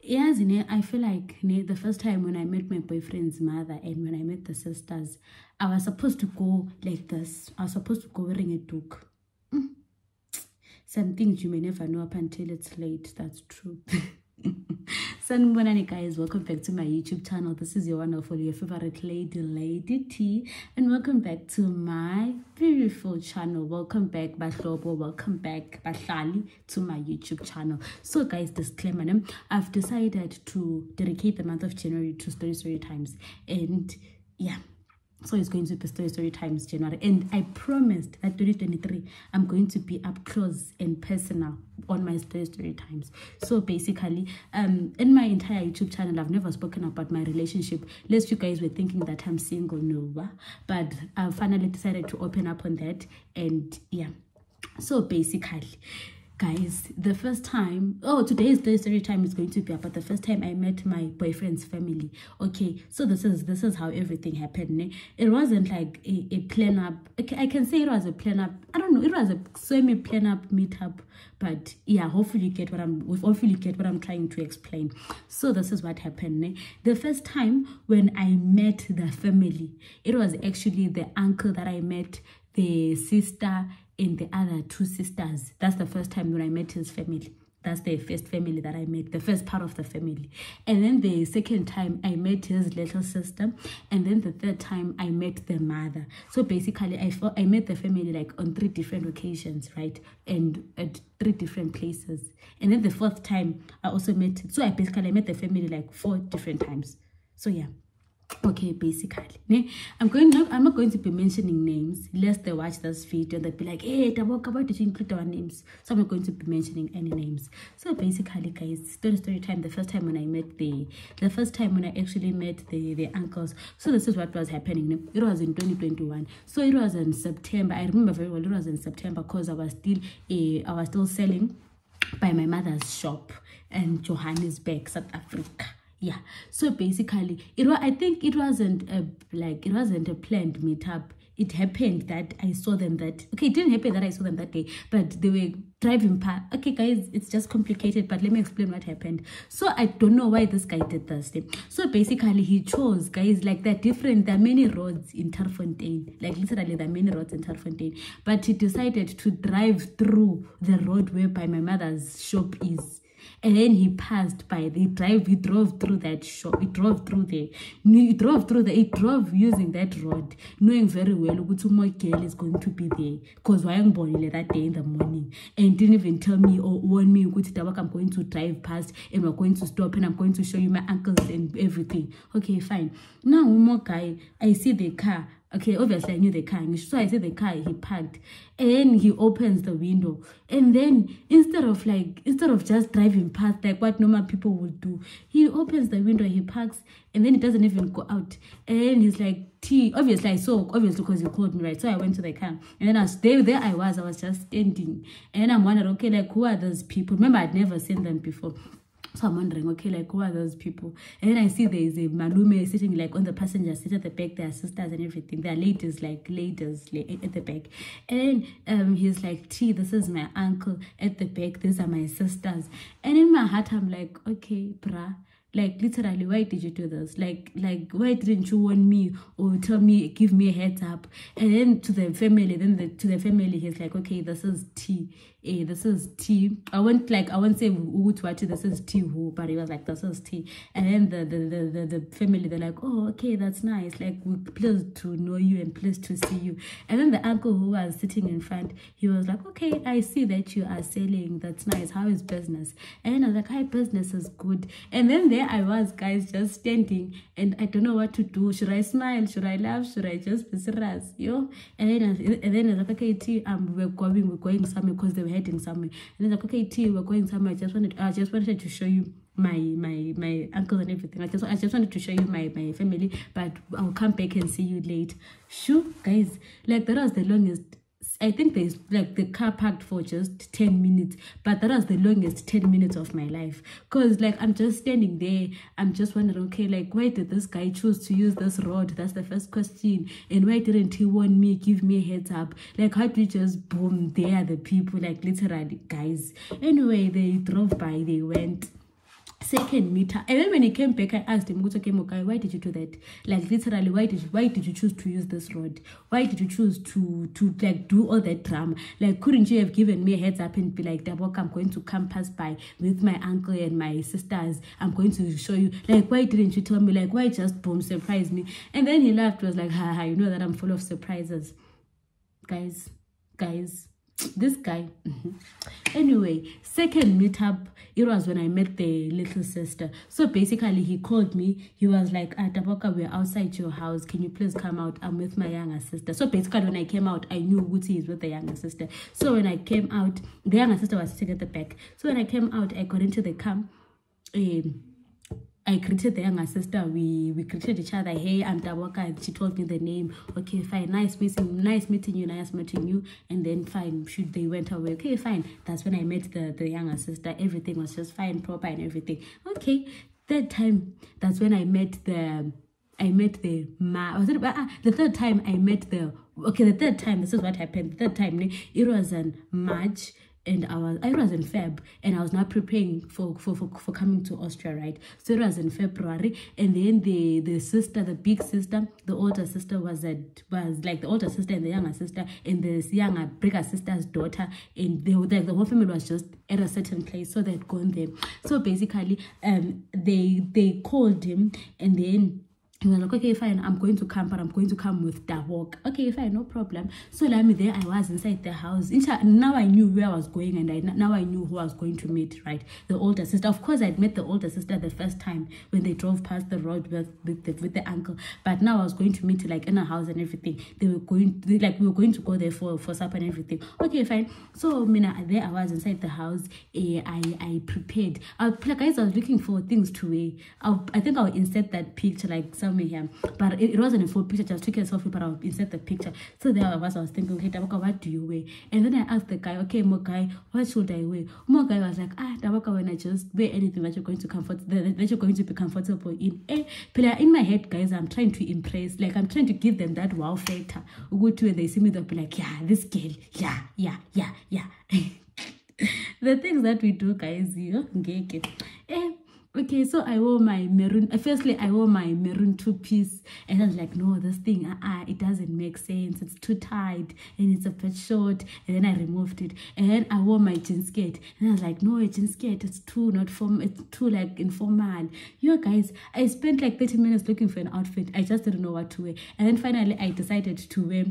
Yes, I feel like the first time when I met my boyfriend's mother and when I met the sisters, I was supposed to go like this. I was supposed to go wearing a toque. Mm. Some things you may never know up until it's late. That's true. Sanibonani guys, welcome back to my YouTube channel. This is your wonderful, your favorite lady, Lady T. And welcome back to my beautiful channel. Welcome back, Bahlobo. Welcome back, Bahlali, to my YouTube channel. So guys, disclaimer, I've decided to dedicate the month of January to Story Story Times. And yeah, so it's going to be story story times january. And i promised that 2023 i'm going to be up close and personal on my story story times. So basically um in my entire youtube channel i've never spoken about my relationship. Lest you guys were thinking that i'm single no but i finally decided to open up on that and yeah. So basically guys the first time oh today's day story time is going to be about the first time i met my boyfriend's family okay so this is this is how everything happened ne? it wasn't like a, a plan up okay, i can say it was a plan up i don't know it was a semi plan up meetup but yeah hopefully you get what i'm hopefully you get what i'm trying to explain so this is what happened ne? the first time when i met the family it was actually the uncle that i met the sister and the other two sisters. That's the first time when I met his family. That's the first family that I met, the first part of the family. And then the second time I met his little sister. And then the third time I met the mother. So basically I I met the family like on three different occasions, right? And at three different places. And then the fourth time I also met, so I basically met the family like four different times. So yeah okay basically ne? i'm going not i'm not going to be mentioning names. Lest they watch this video and they'll be like hey Taboka, why did you include our names? So i'm not going to be mentioning any names. So basically guys story story time. The first time when i met the the first time when i actually met the the uncles. So this is what was happening ne? it was in 2021 so it was in september. I remember very well it was in september because i was still uh, i was still selling by my mother's shop in johannesburg south africa yeah. So basically it was i think it wasn't a like it wasn't a planned meetup. It happened that i saw them that okay it didn't happen that i saw them that day but they were driving past okay guys it's just complicated but let me explain what happened. So i don't know why this guy did this thing. so basically he chose guys like they're different there are many roads in Turffontein. Like literally there are many roads in Turffontein. But he decided to drive through the road whereby my mother's shop is and then he passed by. The drive he drove through that shop. He drove through there. He drove through the he drove using that road knowing very well ukuthi my girl is going to be there because I am born wayengibonile that day in the morning and didn't even tell me or warn me ukuthi tabak i'm going to drive past and we're going to stop and i'm going to show you my uncles and everything. Okay fine. Now guy i see the car okay obviously i knew the car. So i said the car he parked. And he opens the window. And then instead of like instead of just driving past like what normal people would do he opens the window he parks and then he doesn't even go out. And he's like t obviously i saw obviously because you called me right? So i went to the car. And then i was there there i was. I was just standing. And i'm wondering okay like who are those people? Remember i'd never seen them before so i'm wondering okay like who are those people? And then i see there is a malume sitting like on the passenger seat at the back. There are sisters and everything. There are ladies like ladies at the back. And then um he's like t this is my uncle at the back. These are my sisters. And in my heart i'm like okay bruh. Like literally why did you do this? Like like why didn't you warn me or tell me give me a heads up? And then to the family then the, to the family he's like okay this is t eh, this is T. I won't like I won't say Ugutuati, this is T who, but he was like, this is T. And then the the, the, the, the family, they're like, oh, okay, that's nice. Like we're pleased to know you and pleased to see you. And then the uncle who was sitting in front, he was like, okay, I see that you are selling. That's nice. How is business? And I was like, hi, business is good. And then there I was, guys, just standing and I don't know what to do. Should I smile? Should I laugh? Should I just be serious? Yo? And then and then I was like, okay, T, um, we're going, we're going somewhere because they were heading somewhere. And then like, okay, T, we're going somewhere. I just wanted, I just wanted to show you my my my uncles and everything. I just I just wanted to show you my my family, but I'll come back and see you late. Sure, guys, like that was the longest. I think there's like the car parked for just 10 minutes, but that was the longest 10 minutes of my life. Cause like I'm just standing there, I'm just wondering, okay, like why did this guy choose to use this road? That's the first question. And why didn't he warn me, give me a heads up? Like how did you just boom, there the people, like literally guys. Anyway, they drove by, they went second meter. And then when he came back i asked him okay mokai why did you do that? Like literally why did you why did you choose to use this road why did you choose to to like do all that drama like couldn't you have given me a heads up and be like dabok i'm going to come pass by with my uncle and my sisters. I'm going to show you. Like why didn't you tell me? Like why just boom surprise me? And then he laughed was like ha ha you know that i'm full of surprises. Guys guys this guy. Anyway second meetup it was when i met the little sister. So basically he called me. He was like ah, taboka we're outside your house. Can you please come out? I'm with my younger sister. So basically when i came out i knew Guti is with the younger sister. So when i came out the younger sister was sitting at the back. So when i came out i got into the car um, I greeted the younger sister. We we greeted each other. Hey, I'm Taboka. She told me the name. Okay, fine. Nice meeting. Nice meeting you. Nice meeting you. And then fine. Should they went away? Okay, fine. That's when I met the the younger sister. Everything was just fine, proper, and everything. Okay. Third time. That's when I met the. I met the ma. Was it ah, the third time I met the? Okay, the third time. This is what happened. The third time. It was in March and I was I was in Feb and I was now preparing for, for, for, for coming to Austria, right? So it was in February and then the the sister, the big sister, the older sister was at was like the older sister and the younger sister and this younger bigger sister's daughter and they like the whole family was just at a certain place so they'd gone there. So basically um they they called him and then he was like, okay, fine, I'm going to come, but I'm going to come with the walk. Okay, fine, no problem. So let me there I was inside the house. Now I knew where I was going and I now I knew who I was going to meet, right? The older sister. Of course, I'd met the older sister the first time when they drove past the road with, with, the, with the uncle. But now I was going to meet like in a house and everything. They were going, they, like, we were going to go there for, for supper and everything. Okay, fine. So, Mina, there I was inside the house. Uh, I, I prepared. I, like, guys, I was looking for things to wear. I, I think I'll insert that picture, like, somewhere here. But it, it, wasn't a full picture just took a selfie but i'll insert the picture. So there I was I was thinking okay Taboka what do you wear? And then I asked the guy okay more guy what should I wear? More guy was like ah Taboka when I just wear anything that you're going to comfort that you're going to be comfortable in. Eh in my head guys I'm trying to impress like I'm trying to give them that wow factor. Go to when they see me they'll be like yeah this girl yeah yeah yeah yeah. The things that we do guys you know eh okay so i wore my maroon firstly i wore my maroon two piece and i was like no this thing uh, uh it doesn't make sense. It's too tight and it's a bit short and then i removed it. And then i wore my jean skirt and i was like no a jean skirt it's too not form it's too like informal. You guys i spent like 30 minutes looking for an outfit. I just didn't know what to wear. And then finally i decided to wear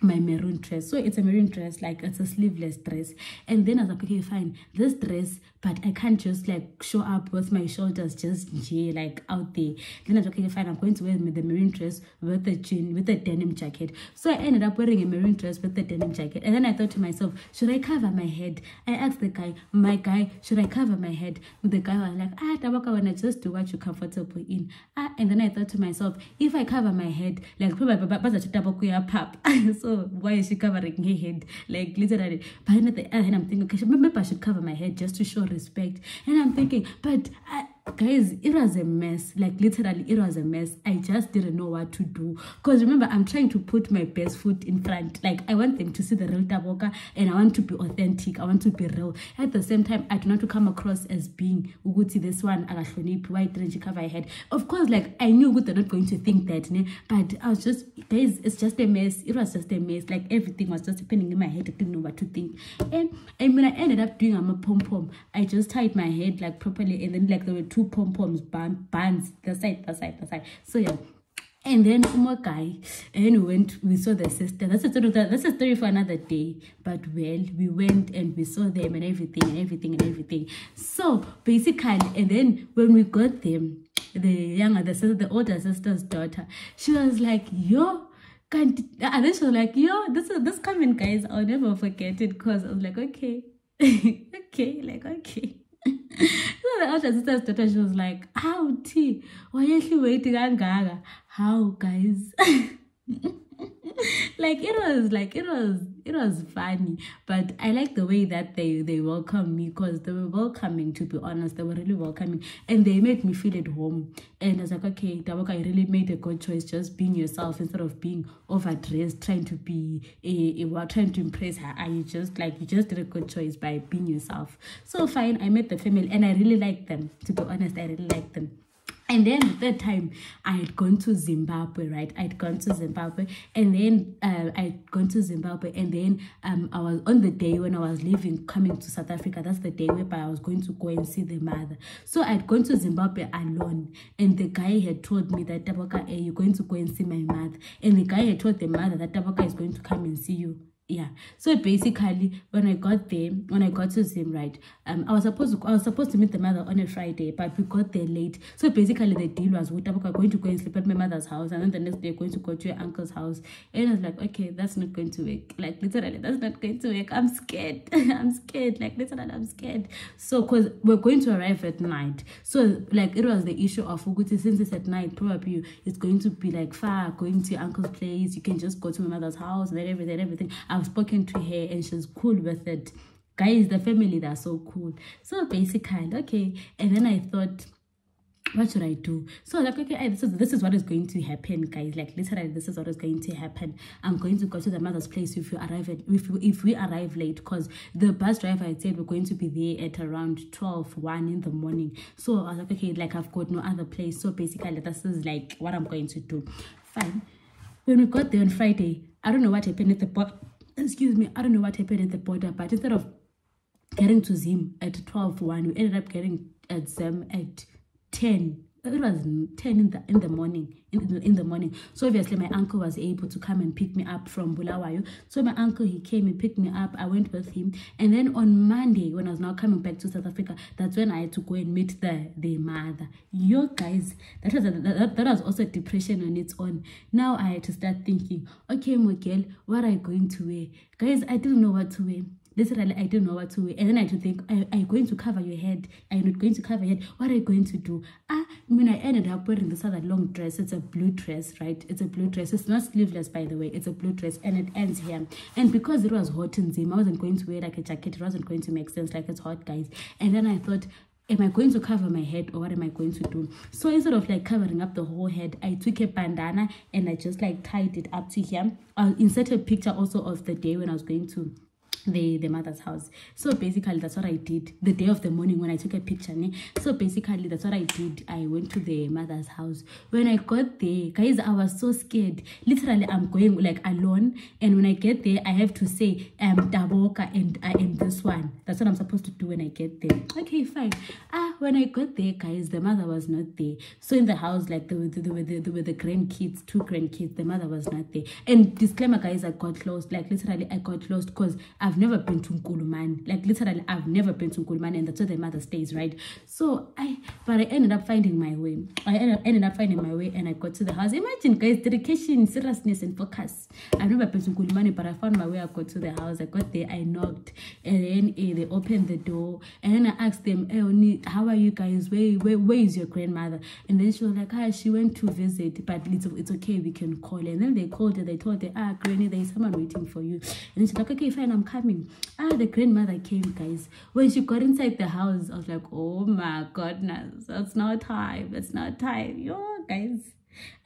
my maroon dress. So it's a maroon dress like it's a sleeveless dress. And then i was like okay fine. This dress but I can't just like show up with my shoulders just here, like out there. Then I was okay, fine, I'm going to wear the marine dress with the jean, with the denim jacket. So I ended up wearing a marine dress with the denim jacket. And then I thought to myself, should I cover my head? I asked the guy, my guy, should I cover my head? The guy was like, ah, Taboka, when I just do what you're comfortable in. Ah, and then I thought to myself, if I cover my head, like probably pap. so why is she covering her head? Like literally. But then at the end, I'm thinking, okay, maybe I should cover my head just to show respect. And i'm thinking but I, guys it was a mess. Like literally it was a mess. I just didn't know what to do. Because remember i'm trying to put my best foot in front. Like i want them to see the real taboka and i want to be authentic. I want to be real. At the same time i do not to come across as being uguti this one akahloniphi why didn't you cover your head? Of course like i knew they're not going to think that ne? but i was just guys it's just a mess. It was just a mess. Like everything was just happening in my head. I didn't know what to think. And and when i ended up doing i'm a pom pom i just tied my head like properly and then like there were two pom poms band bands the side the side the side. So yeah. And then more guy and we went we saw the sister. That's a story that's a story for another day. But well we went and we saw them and everything and everything and everything. So basically and then when we got them the younger the sister the older sister's daughter she was like yo can't ah, and then she was like yo this is this coming guys. I'll never forget it. Because i was like okay. Okay like okay so the elder sister's daughter? She was like how t wayehli wait kangaka how guys like it was like it was it was funny. But i like the way that they they welcomed me because they were welcoming to be honest. They were really welcoming. And they made me feel at home. And i was like okay Taboka, you really made a good choice just being yourself instead of being overdressed trying to be a, a well trying to impress her I just like you just did a good choice by being yourself. So fine i met the family and i really liked them to be honest. I really liked them and then at that time i had gone to zimbabwe right? I'd gone to zimbabwe and then uh, i'd gone to zimbabwe and then um, i was on the day when i was leaving coming to south africa. That's the day whereby i was going to go and see the mother. So i'd gone to zimbabwe alone and the guy had told me that taboka hey, you're going to go and see my mother. And the guy had told the mother that taboka is going to come and see you yeah. So basically when i got there when i got to zim right um i was supposed to i was supposed to meet the mother on a friday but we got there late. So basically the deal was we're going to go and sleep at my mother's house and then the next day going to go to your uncle's house. And i was like okay that's not going to work. Like literally that's not going to work. I'm scared. I'm scared. Like literally i'm scared. So because we're going to arrive at night. So like it was the issue of Uguti, since it's at night probably it's going to be like far going to your uncle's place. You can just go to my mother's house and then everything everything I've spoken to her and she's cool with it. Guys, the family, they're so cool. So basically, okay. And then I thought, what should I do? So like, okay, this is this is what is going to happen, guys. Like literally, this is what is going to happen. I'm going to go to the mother's place if you arrive at if if we arrive late, because the bus driver had said we're going to be there at around 12, 1 in the morning. So I was like, okay, like I've got no other place. So basically, this is like what I'm going to do. Fine. When we got there on Friday, I don't know what happened at the excuse me, I don't know what happened at the border, but instead of getting to Zim at 12 1, we ended up getting at Zim at 10 it was 10 in the in the morning in the, in the morning. So obviously my uncle was able to come and pick me up from bulawayo. So my uncle he came and picked me up. I went with him. And then on monday when i was now coming back to south africa that's when i had to go and meet the the mother. Yo guys that was a, that, that was also depression on its own. Now i had to start thinking okay miguel what are you going to wear? Guys i didn't know what to wear literally i don't know what to wear and then i to think are, are you going to cover your head? Are you not going to cover your head? What are you going to do? Ah i mean i ended up wearing this other long dress. It's a blue dress right? It's a blue dress. It's not sleeveless by the way. It's a blue dress and it ends here. And because it was hot in zim i wasn't going to wear like a jacket. It wasn't going to make sense like it's hot guys. And then i thought am I going to cover my head or what am I going to do? So instead of like covering up the whole head, I took a bandana and I just like tied it up to here. I'll insert a picture also of the day when I was going to the the mother's house. So basically that's what i did the day of the morning when i took a picture ne? so basically that's what i did. I went to the mother's house. When i got there guys i was so scared. Literally i'm going like alone. And when i get there i have to say i'm um, taboka and i am this one. That's what i'm supposed to do when i get there. Okay fine. Ah when i got there guys the mother was not there. So in the house like there were the, the, there the grandkids two grandkids the mother was not there. And disclaimer guys i got lost. Like literally i got lost because i've I've never been to Nkulumane. Like literally, I've never been to Nkulumane, and that's where the mother stays, right? So I, but I ended up finding my way. I ended up, finding my way, and I got to the house. Imagine, guys, dedication, seriousness, and focus. I've never been to Nkulumane, but I found my way. I got to the house. I got there. I knocked, and then eh, they opened the door, and then I asked them, "Hey, how are you guys? Where, where, where is your grandmother?" And then she was like, "Ah, she went to visit, but it's, it's okay. We can call." And then they called her. They told her, "Ah, granny, there's someone waiting for you." And then she's like, "Okay, fine, I'm coming." Coming. Ah, the grandmother came, guys. When she got inside the house, I was like, oh my goodness, that's not time. That's not time. Yo, guys.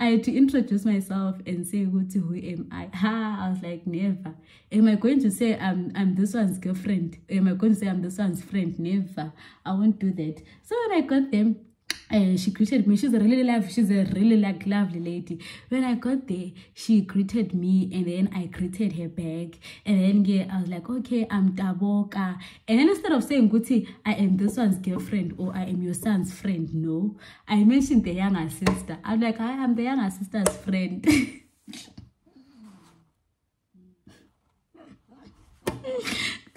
I had to introduce myself and say, who who am I? Ha, I was like, never. Am I going to say I'm, I'm this one's girlfriend? Am I going to say I'm this one's friend? Never. I won't do that. So when I got them, and she greeted me. She's a really love she's a really like lovely lady. When i got there she greeted me and then i greeted her back. And then yeah, i was like okay i'm taboka and then instead of saying guti i am this one's girlfriend or i am your son's friend no i mentioned the younger sister. I'm like i am the younger sister's friend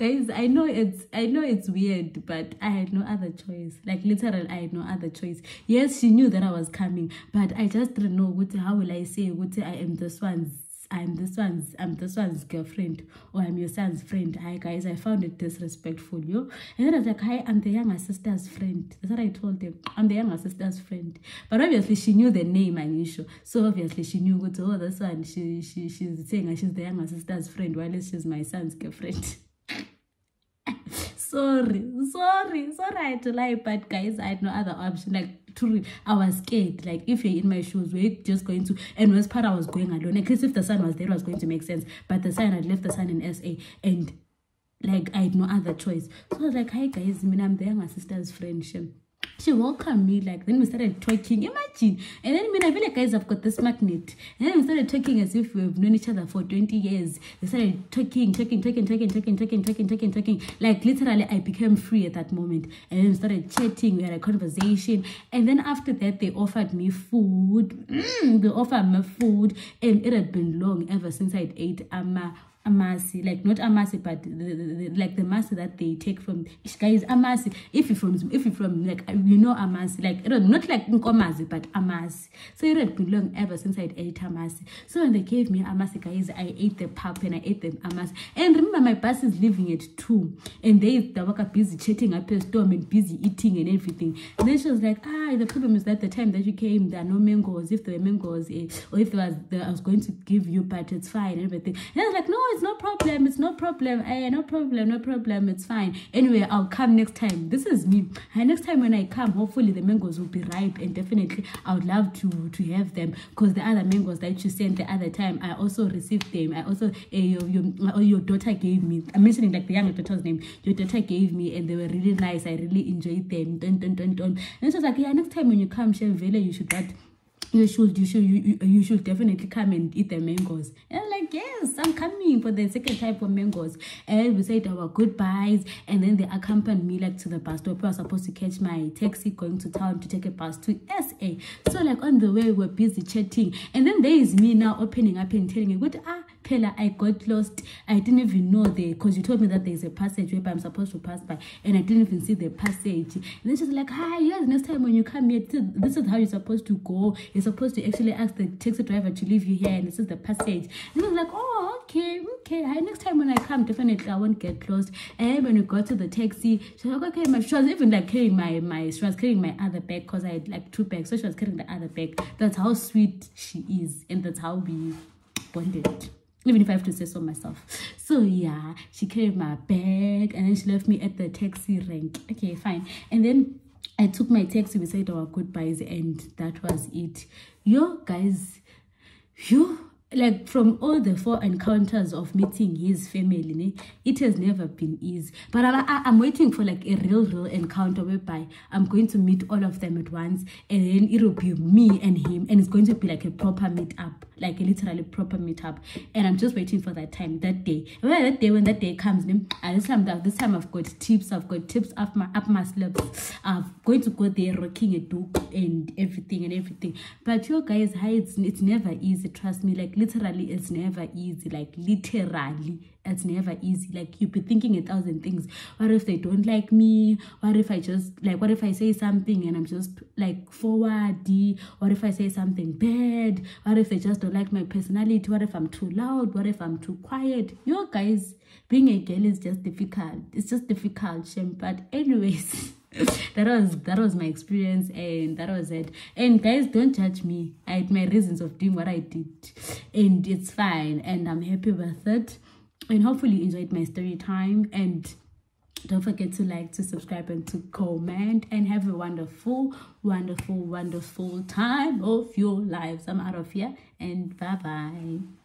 guys i know it's i know it's weird but i had no other choice like literally i had no other choice yes she knew that i was coming but i just didn't know what how will i say what i am this one's I'm this one's I'm this one's girlfriend or I'm your son's friend. Hi guys, I found it disrespectful, yo. And then I was like, hi, I'm the younger sister's friend. That's what I told them. I'm the younger sister's friend. But obviously she knew the name Anisha. So obviously she knew what oh this one she she she's saying she's the younger sister's friend while she's my son's girlfriend. sorry, sorry, sorry I had to lie, but guys, I had no other option. Like truly, I was scared. Like if you're in my shoes, we're just going to and was part I was going alone. Least if the son was there, it was going to make sense. But the son had left the son in SA and like I had no other choice. So I was like, hi guys, I mean I'm there my sister's friendship she welcomed me like then we started talking. Imagine. And then I mean I feel like guys have got this magnet. And then we started talking as if we've known each other for 20 years. We started talking talking talking talking talking talking talking talking talking. Like literally I became free at that moment. And then we started chatting we had a conversation. And then after that they offered me food. Mm, they offered me food. And it had been long ever since I'd ate ama amasi like not amasi but the, the, the, like the masi that they take from guys amasi. If you from if you from like you know amasi like not like nkomazi but amasi. So it had been long ever since i'd ate amasi. So when they gave me amasi guys i ate the pulp and i ate the amasi. And remember my bus is leaving at two and they they were busy chatting up a storm and busy eating and everything. And then she was like ah the problem is that the time that you came there are no mangoes. If there were mangoes eh, or if there was the, i was going to give you but it's fine and everything. And i was like no it's no problem it's no problem hey, no problem no problem it's fine. Anyway i'll come next time. This is me. And next time when i come hopefully the mangoes will be ripe and definitely i would love to to have them. Because the other mangoes that you sent the other time i also received them. I also uh, your, your, uh, your daughter gave me. I'm mentioning like the younger daughter's name. Your daughter gave me and they were really nice. I really enjoyed them. Dun, dun, dun, dun. and she was like yeah next time when you come Shevele, you should what you should you should you, you should definitely come and eat the mangoes. And I'm like yes i'm coming for the second type of mangoes. And we said our goodbyes and then they accompanied me like to the bus stop i was supposed to catch my taxi going to town to take a bus to sa so like on the way we we're busy chatting. And then there is me now opening up and telling you what ah Pella, I got lost. I didn't even know the because you told me that there's a passage where I'm supposed to pass by, and I didn't even see the passage. And then she's like, Hi, yes, next time when you come here, this is how you're supposed to go. You're supposed to actually ask the taxi driver to leave you here, and this is the passage. And I was like, Oh, okay, okay. Next time when I come, definitely I won't get lost. And when we got to the taxi, she was like, Okay, my she was even like carrying my my she was carrying my other bag because I had like two bags, so she was carrying the other bag. That's how sweet she is, and that's how we bonded even if I have to say so myself. So yeah, she carried my bag and then she left me at the taxi rank. Okay, fine. And then I took my taxi, we said our goodbyes and that was it. Yo, guys, you like from all the four encounters of meeting his family ne, it has never been easy. But I, I, i'm waiting for like a real real encounter whereby i'm going to meet all of them at once and then it will be me and him and it's going to be like a proper meet up like a literally proper meet up and i'm just waiting for that time that day. When that day when that day comes ne, and this time this time i've got tips i've got tips up my up my sleeves i'm going to go there rocking a doek and everything and everything. But you guys hi it's, it's never easy trust me. Like literally it's never easy like literally it's never easy. Like you be thinking a thousand things. What if they don't like me? What if i just like what if i say something and i'm just like forwardy? What if i say something bad? What if they just don't like my personality? What if i'm too loud? What if i'm too quiet? You guys being a girl is just difficult. It's just difficult shame but anyways that was that was my experience and that was it. And guys don't judge me. I had my reasons of doing what i did. And it's fine. And i'm happy with it. And hopefully you enjoyed my story time. And don't forget to like to subscribe and to comment. And have a wonderful wonderful wonderful time of your lives. I'm out of here. And bye bye